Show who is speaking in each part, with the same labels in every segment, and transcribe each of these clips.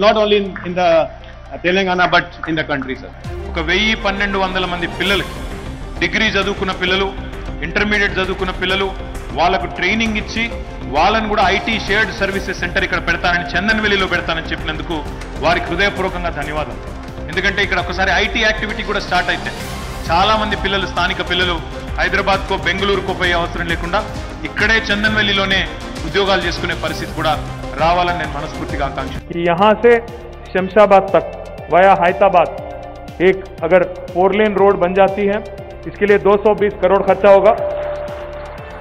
Speaker 1: Not only in in the Telangana but in the country sir
Speaker 2: ఒక వెయ్యి పన్నెండు వందల మంది పిల్లలకి డిగ్రీ చదువుకున్న పిల్లలు ఇంటర్మీడియట్ చదువుకున్న పిల్లలు వాళ్ళకు ట్రైనింగ్ ఇచ్చి వాళ్ళని కూడా ఐటీ షేర్డ్ సర్వీసెస్ సెంటర్ ఇక్కడ పెడతానని చందన్వెల్లిలో పెడతానని చెప్పినందుకు వారికి హృదయపూర్వకంగా ధన్యవాదాలు. ఎందుకంటే ఇక్కడ ఒకసారి ఐటీ యాక్టివిటీ కూడా స్టార్ట్ అయితే చాలా మంది పిల్లలు స్థానిక పిల్లలు హైదరాబాద్కో బెంగళూరుకో పోయే అవసరం లేకుండా ఇక్కడే చందన్వెల్లిలోనే ఉద్యోగాలు చేసుకునే పరిస్థితి కూడా రావాలని నేను మనస్ఫూర్తిగా ఆకాంక్ష
Speaker 3: कि यहाँ से शमशाबाद तक वाया हैदराबाद एक अगर फोर लेन रोड बन जाती है इसके लिए 220 करोड़ खर्चा होगा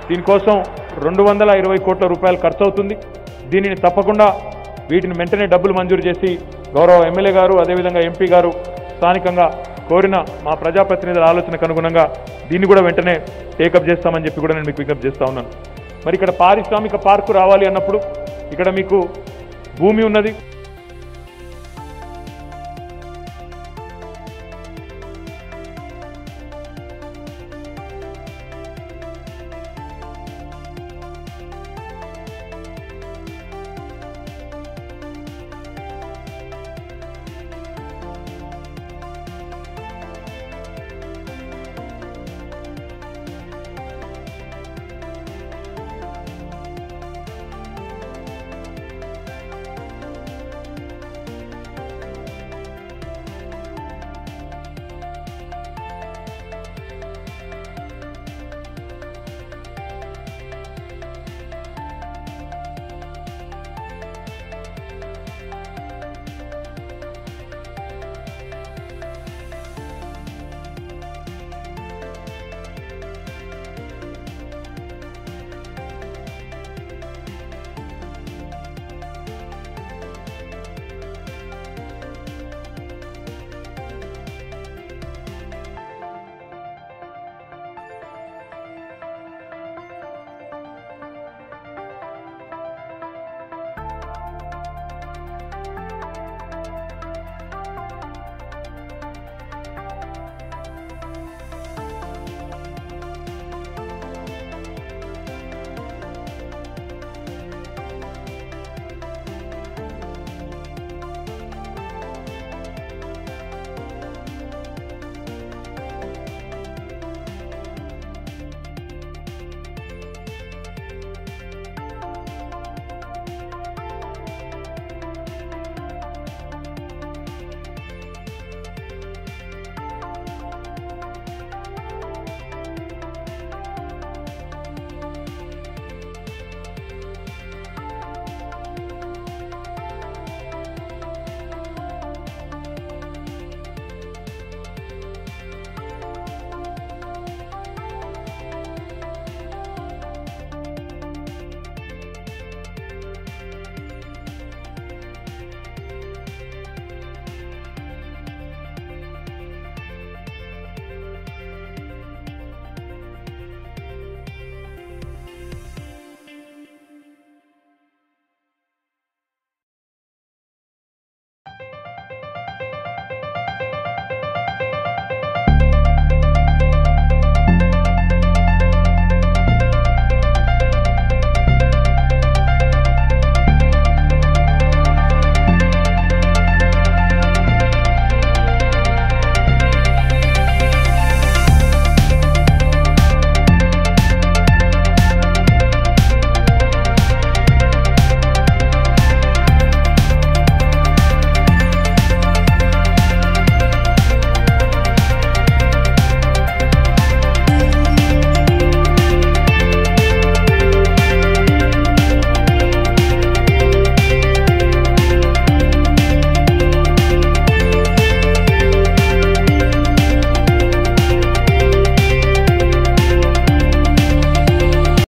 Speaker 3: దీనికోసం రెండు వందల ఇరవై కోట్ల రూపాయలు ఖర్చు అవుతుంది దీనిని తప్పకుండా వీటిని వెంటనే డబ్బులు మంజూరు చేసి గౌరవ ఎమ్మెల్యే గారు అదేవిధంగా ఎంపీ గారు స్థానికంగా కోరిన మా ప్రజాప్రతినిధుల ఆలోచనకు అనుగుణంగా దీన్ని కూడా వెంటనే టేకప్ చేస్తామని చెప్పి కూడా నేను మీకు విజ్ఞప్తి చేస్తా ఉన్నాను మరి ఇక్కడ పారిశ్రామిక పార్కు రావాలి అన్నప్పుడు ఇక్కడ మీకు భూమి ఉన్నది.